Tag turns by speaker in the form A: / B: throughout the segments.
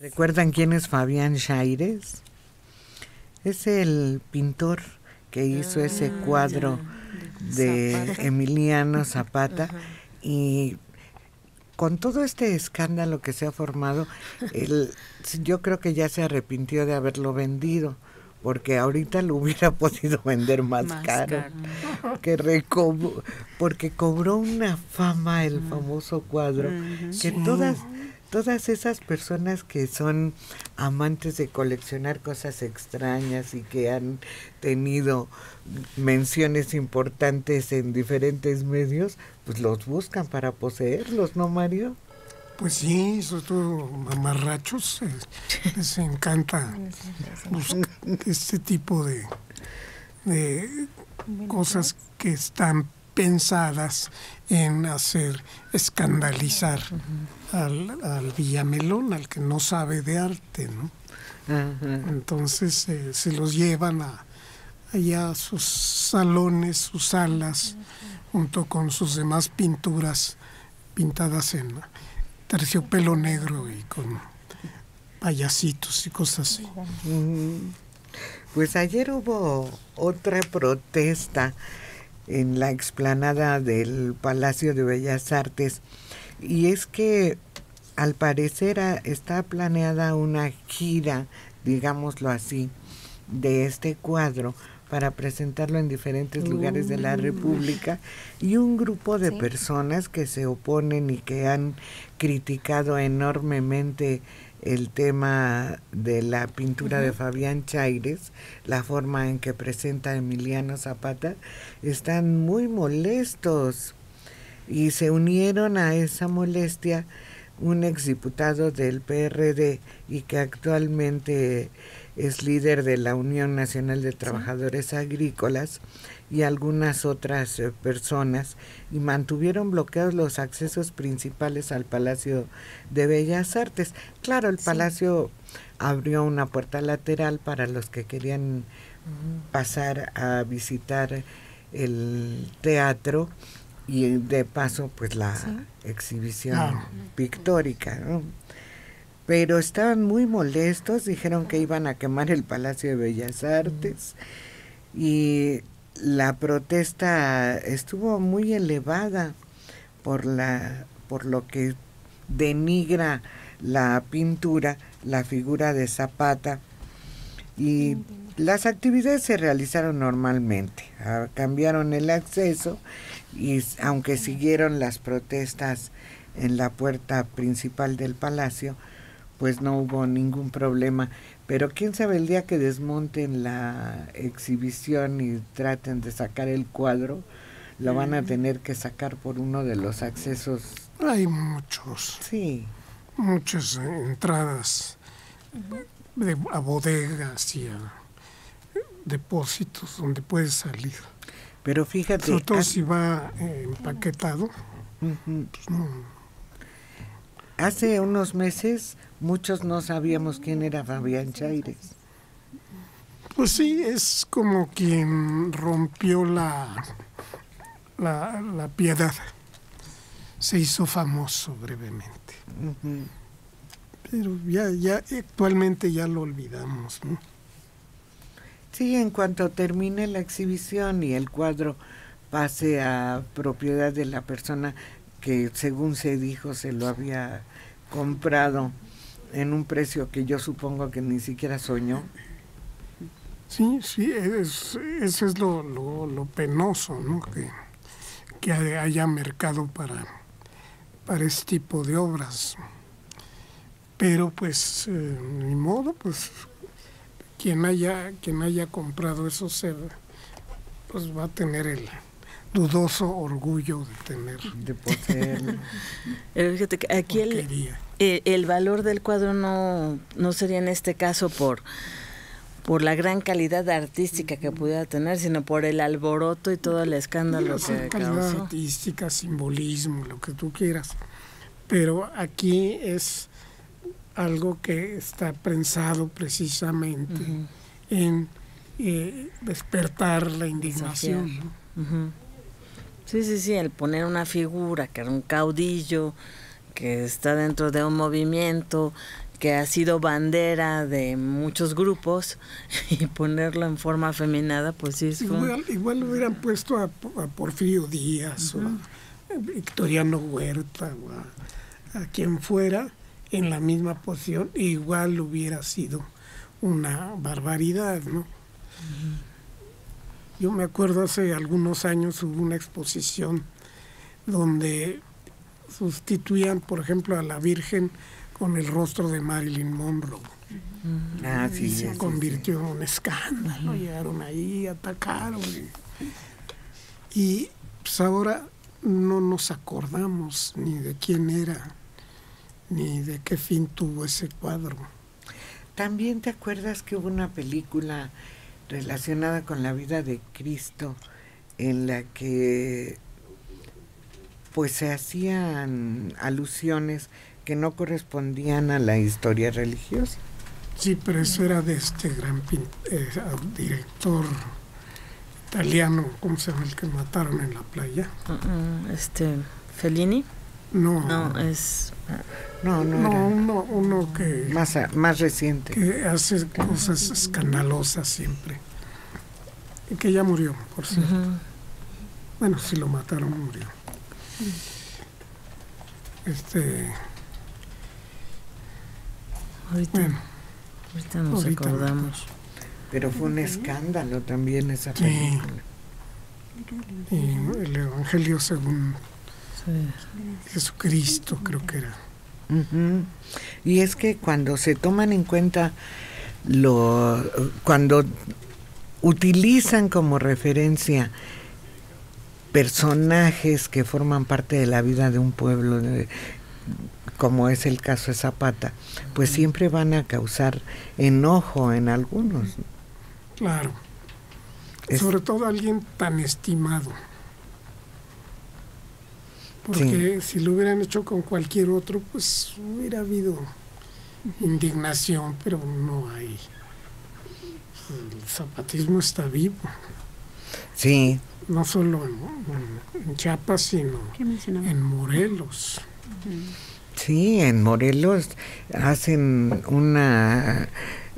A: ¿Recuerdan quién es Fabián Chaires? Es el pintor que hizo ese ah, cuadro de Emiliano Zapata y con todo este escándalo que se ha formado, yo creo que ya se arrepintió de haberlo vendido porque ahorita lo hubiera podido vender más, caro, que porque cobró una fama el famoso cuadro que todas todas esas personas que son amantes de coleccionar cosas extrañas y que han tenido menciones importantes en diferentes medios, pues los buscan para poseerlos, ¿no, Mario?
B: Pues sí, sobre todo mamarrachos, les, encanta buscar este tipo de, de cosas que están pensadas en hacer escandalizar al, al, Villamelón, al que no sabe de arte, ¿no? Entonces eh, se los llevan a, allá a sus salones, sus salas, junto con sus demás pinturas pintadas en terciopelo negro y con payasitos y cosas así.
A: Pues ayer hubo otra protesta en la explanada del Palacio de Bellas Artes. Y es que al parecer está planeada una gira, digámoslo así, de este cuadro para presentarlo en diferentes lugares de la República. Y un grupo de personas que se oponen y que han criticado enormemente el tema de la pintura de Fabián Chaires, la forma en que presenta Emiliano Zapata, están muy molestos. Y se unieron a esa molestia un exdiputado del PRD y que actualmente es líder de la Unión Nacional de Trabajadores Agrícolas y algunas otras eh, personas y mantuvieron bloqueados los accesos principales al Palacio de Bellas Artes. Claro, el palacio abrió una puerta lateral para los que querían pasar a visitar el teatro y de paso pues la exhibición pictórica. Pero estaban muy molestos, dijeron que iban a quemar el Palacio de Bellas Artes y la protesta estuvo muy elevada por la por lo que denigra la pintura, la figura de Zapata y las actividades se realizaron normalmente, ah, cambiaron el acceso y aunque siguieron las protestas en la puerta principal del palacio, pues no hubo ningún problema. Pero quién sabe el día que desmonten la exhibición y traten de sacar el cuadro, lo van a tener que sacar por uno de los accesos.
B: Hay muchos.
A: Sí.
B: Muchas entradas de, a bodegas y a depósitos donde puedes salir.
A: Pero fíjate.
B: Sobre todo si va eh, empaquetado. Pues
A: Hace unos meses muchos no sabíamos quién era Fabián Chaires.
B: Pues sí, es como quien rompió la, la, piedad. Se hizo famoso brevemente. Pero ya, ya actualmente ya lo olvidamos, ¿no?
A: Sí, en cuanto termine la exhibición y el cuadro pase a propiedad de la persona que según se dijo se lo había comprado en un precio que yo supongo que ni siquiera soñó.
B: Sí, sí, es, eso es lo, lo, penoso, ¿no? Que, que, haya mercado para, para este tipo de obras. Pero pues, eh, ni modo, pues quien haya, quien haya comprado eso se, pues va a tener el, dudoso orgullo de tener.
A: De poseerlo.
C: Eh, fíjate que aquí el, eh, el, valor del cuadro no, no sería en este caso por por la gran calidad artística que pudiera tener, sino por el alboroto y todo el escándalo que
B: calidad artística, simbolismo, lo que tú quieras. Pero aquí es algo que está pensado precisamente en eh, despertar la indignación.
C: Sí, sí, sí, el poner una figura que era un caudillo, que está dentro de un movimiento, que ha sido bandera de muchos grupos y ponerlo en forma feminada, pues sí es
B: igual, igual hubieran puesto a, Porfirio Díaz o a Victoriano Huerta o a, quien fuera en la misma posición, igual hubiera sido una barbaridad, ¿no? Yo me acuerdo hace algunos años hubo una exposición donde sustituían, por ejemplo, a la Virgen con el rostro de Marilyn Monroe.
A: Ah, sí,
B: se convirtió en un escándalo, llegaron ahí, atacaron. Y pues ahora no nos acordamos ni de quién era, ni de qué fin tuvo ese cuadro.
A: También te acuerdas que hubo una película relacionada con la vida de Cristo en la que pues se hacían alusiones que no correspondían a la historia religiosa.
B: Sí, pero eso era de este gran eh, director italiano, ¿cómo se llama el que mataron en la playa?
C: Uh-uh, este, Fellini.
B: No,
C: no es
B: no, no, no uno, uno, que
A: más más reciente.
B: que hace cosas escandalosas siempre. Y que ya murió, por cierto. Bueno, si lo mataron murió. Este
C: Ahorita, ahorita nos acordamos.
A: Pero fue un escándalo también esa película.
B: Y el Evangelio según Jesucristo, creo que era.
A: Y es que cuando se toman en cuenta lo cuando utilizan como referencia personajes que forman parte de la vida de un pueblo, como es el caso de Zapata, pues siempre van a causar enojo en algunos.
B: Claro. Sobre todo alguien tan estimado. Porque si lo hubieran hecho con cualquier otro, pues hubiera habido indignación, pero no hay. El zapatismo está vivo.
A: Sí.
B: No solo en, Chiapas, sino en Morelos.
A: Sí, en Morelos hacen una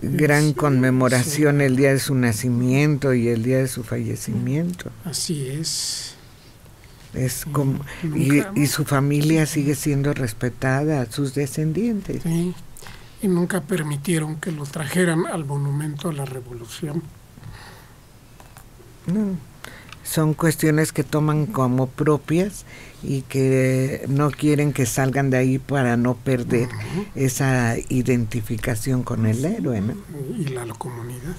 A: gran conmemoración el día de su nacimiento y el día de su fallecimiento.
B: Así es.
A: Es como y, su familia sigue siendo respetada, sus descendientes.
B: Sí, y nunca permitieron que lo trajeran al monumento a la revolución.
A: No, son cuestiones que toman como propias y que no quieren que salgan de ahí para no perder esa identificación con el héroe.
B: Y la, comunidad.